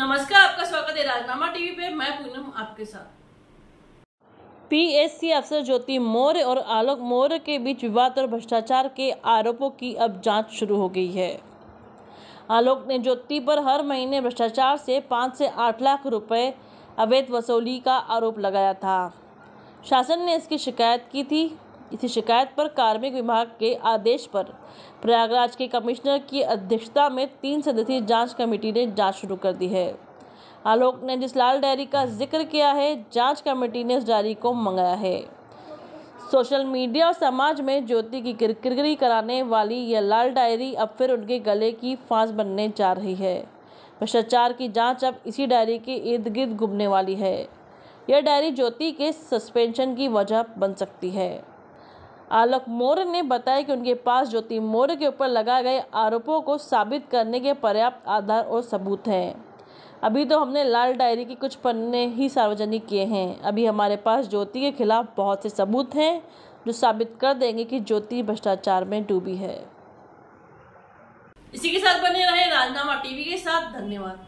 नमस्कार, आपका स्वागत है राजनामा टीवी पे। मैं पूनम आपके साथ। पीएससी अफसर ज्योति मौर्य और आलोक मौर्य के बीच विवाद और भ्रष्टाचार के आरोपों की अब जाँच शुरू हो गई है। आलोक ने ज्योति पर हर महीने भ्रष्टाचार से पाँच से आठ लाख रुपए अवैध वसूली का आरोप लगाया था। शासन ने इसकी शिकायत की थी। इसी शिकायत पर कार्मिक विभाग के आदेश पर प्रयागराज के कमिश्नर की अध्यक्षता में तीन सदस्यीय जाँच कमेटी ने जाँच शुरू कर दी है। आलोक ने जिस लाल डायरी का ज़िक्र किया है, जाँच कमेटी ने इस डायरी को मंगाया है। सोशल मीडिया और समाज में ज्योति की किरकिरी कराने वाली यह लाल डायरी अब फिर उनके गले की फांस बनने जा रही है। भ्रष्टाचार की जाँच अब इसी डायरी के इर्द गिर्द घूमने वाली है। यह डायरी ज्योति के सस्पेंशन की वजह बन सकती है। आलोक मौर्य ने बताया कि उनके पास ज्योति मौर्य के ऊपर लगाए गए आरोपों को साबित करने के पर्याप्त आधार और सबूत हैं। अभी तो हमने लाल डायरी के कुछ पन्ने ही सार्वजनिक किए हैं। अभी हमारे पास ज्योति के खिलाफ बहुत से सबूत हैं, जो साबित कर देंगे कि ज्योति भ्रष्टाचार में डूबी है। इसी के साथ बने रहे राजनामा टीवी के साथ, धन्यवाद।